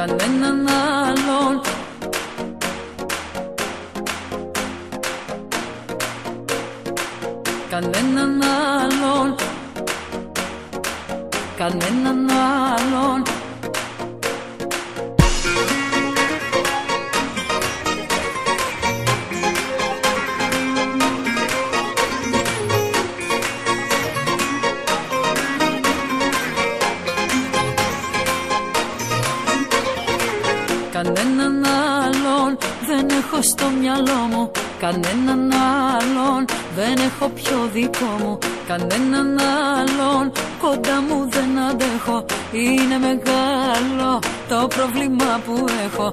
Can't win alone. Can't alone. Can't alone. Κανέναν άλλον. Δεν έχω στο μυαλό μου Κανέναν άλλον. Δεν έχω πιο δικό μου Κανέναν άλλον. Κοντά μου δεν αντέχω Είναι μεγάλο το πρόβλημα που έχω